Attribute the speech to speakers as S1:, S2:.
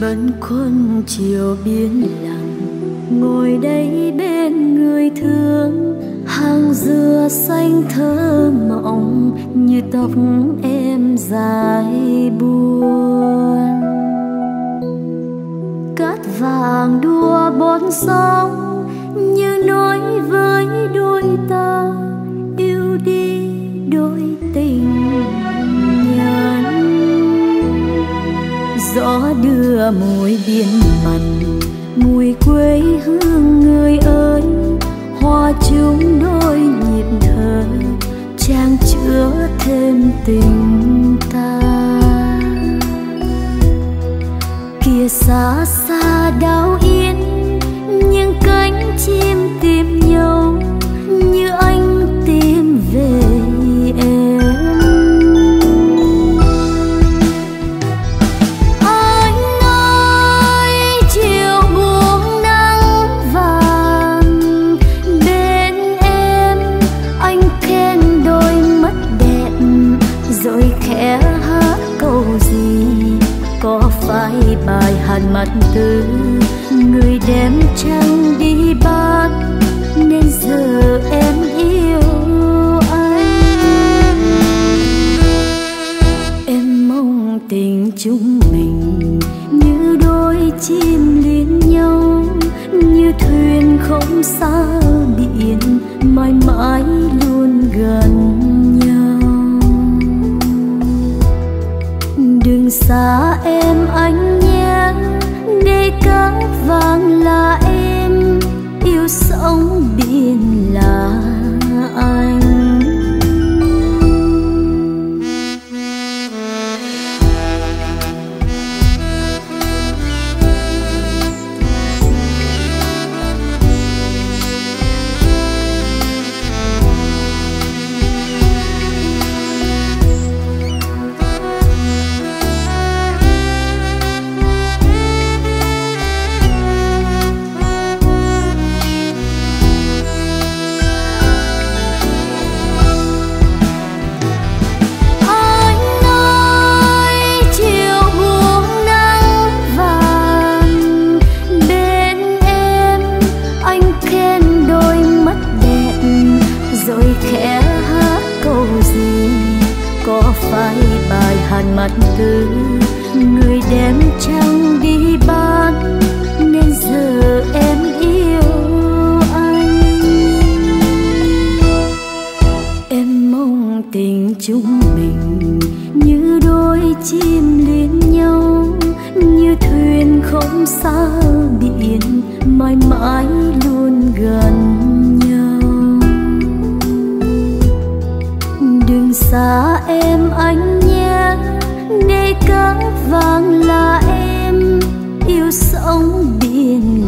S1: băn khuân chiều biến lại ngồi đây bên người thương, hàng dừa xanh thơ mộng như tóc em dài buồn. Cát vàng đua bốn sóng như nói với đôi ta, yêu đi đôi tình nhân. Gió đưa mùi biên mặn mùi quê hương người ơi hoa chúng đôi nhịp thở trang chứa thêm tình bài hàn mặt từ người đem trăng đi bán nên giờ em yêu anh. Em mong tình chúng mình như đôi chim liên nhau, như thuyền không xa biển, mãi mãi luôn gần đừng xa em anh nhé nghe cát vàng là phải bài hàn mặt tư người đem trăng đi bán nên giờ em yêu anh. Em mong tình chúng mình như đôi chim liên nhau, như thuyền không xa biển, mãi mãi luôn gần xa em anh nhé để cát vàng là em yêu sóng biển